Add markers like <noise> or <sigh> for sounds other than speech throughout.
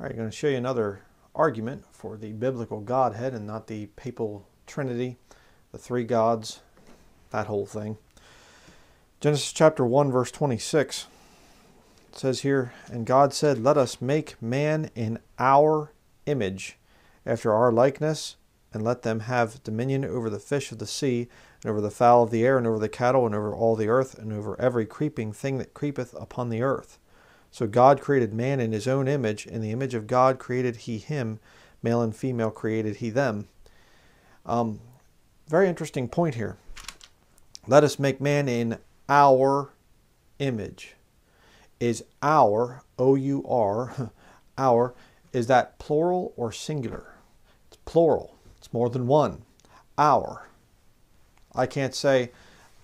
All right, I'm going to show you another argument for the biblical Godhead and not the papal Trinity, the three gods, that whole thing. Genesis chapter 1, verse 26 it says here, And God said, Let us make man in our image, after our likeness, and let them have dominion over the fish of the sea, and over the fowl of the air, and over the cattle, and over all the earth, and over every creeping thing that creepeth upon the earth. So God created man in his own image. In the image of God created he him. Male and female created he them. Um, very interesting point here. Let us make man in our image. Is our, O U R, <laughs> our, is that plural or singular? It's plural. It's more than one. Our. I can't say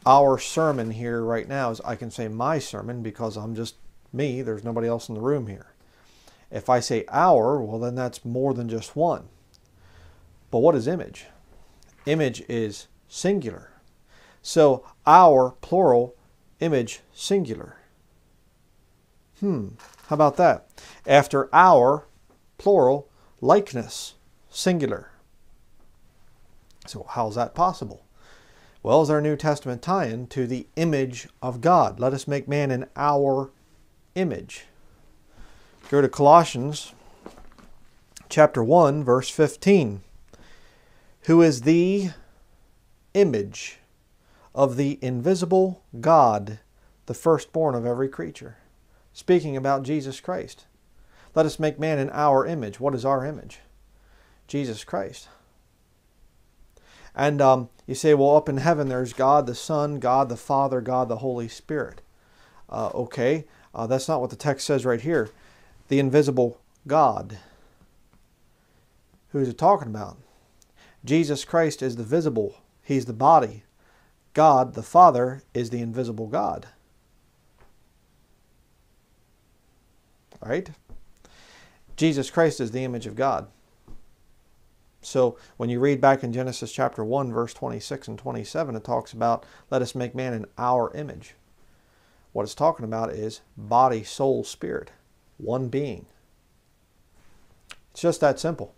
our sermon here right now. Is I can say my sermon because I'm just me, there's nobody else in the room here. If I say our, well, then that's more than just one. But what is image? Image is singular. So our, plural, image, singular. Hmm, how about that? After our, plural, likeness, singular. So how's that possible? Well, is our New Testament tie-in to the image of God. Let us make man in our image. Go to Colossians chapter 1, verse 15. Who is the image of the invisible God, the firstborn of every creature? Speaking about Jesus Christ. Let us make man in our image. What is our image? Jesus Christ. And um, you say, well, up in heaven there's God the Son, God the Father, God the Holy Spirit. Uh, okay, uh, that's not what the text says right here. The invisible God. Who is it talking about? Jesus Christ is the visible, He's the body. God, the Father, is the invisible God. All right? Jesus Christ is the image of God. So when you read back in Genesis chapter 1, verse 26 and 27, it talks about, let us make man in our image. What it's talking about is body, soul, spirit, one being. It's just that simple.